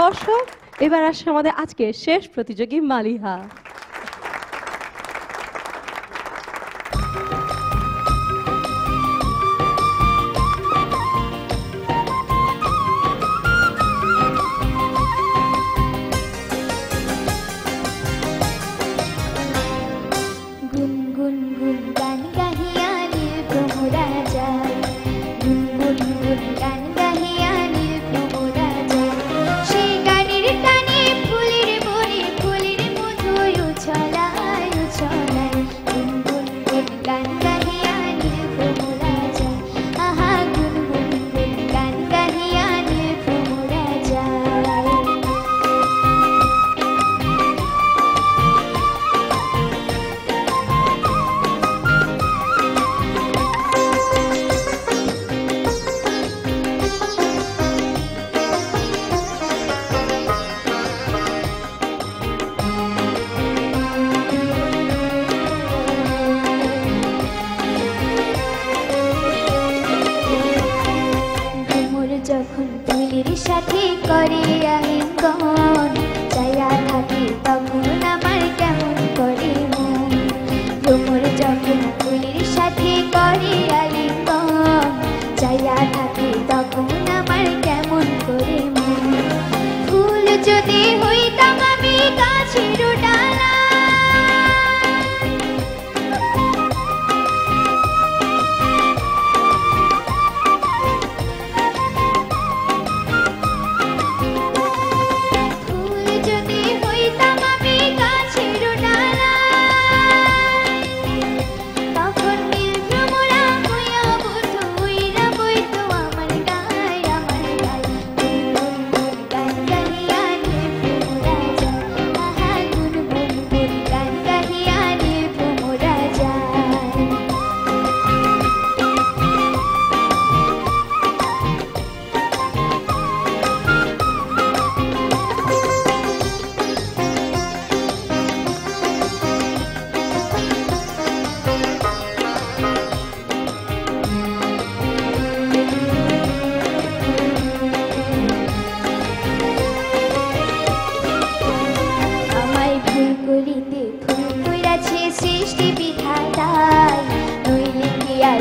দর্শক এবার আসছে আমাদের আজকে শেষ প্রতিযোগী মালিহা.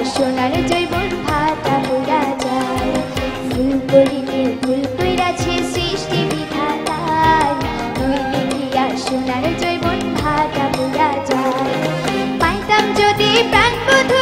সোনার জৈবন ভাতা পুরা যায়। ফুল করিতে ফুল কইরাছে সৃষ্টি বিধাতায়। তুই দেখিয়া সোনার জৈবন ভাতা পুরা যায়। পাইতাম যদি প্রাণ বধু